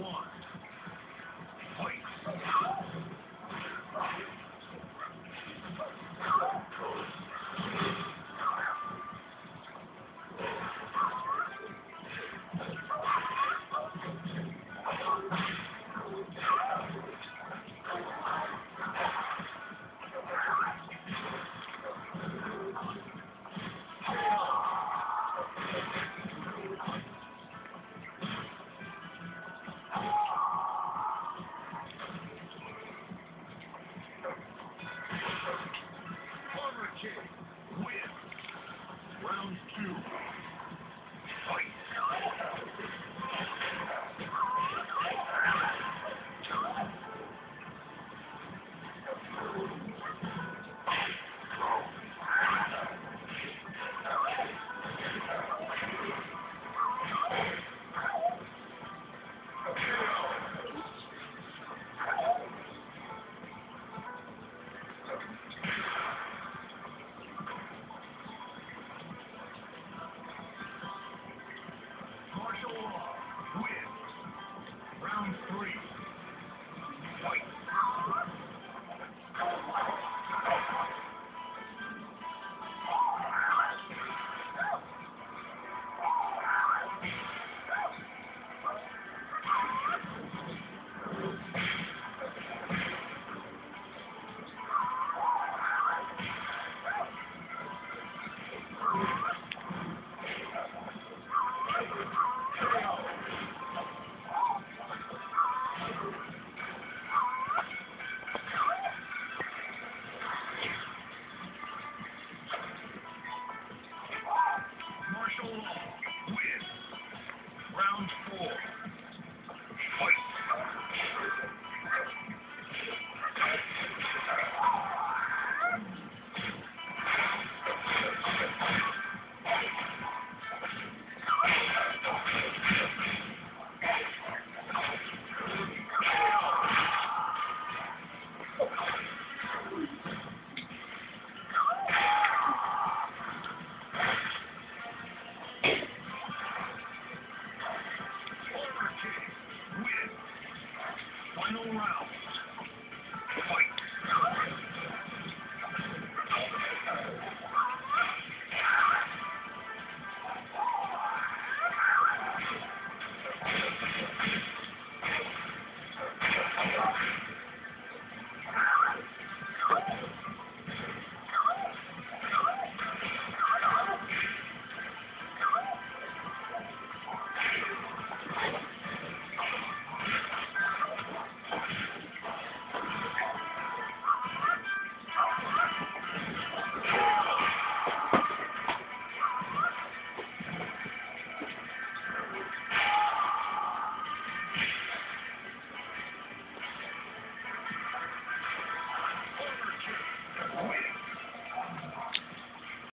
One. Farmer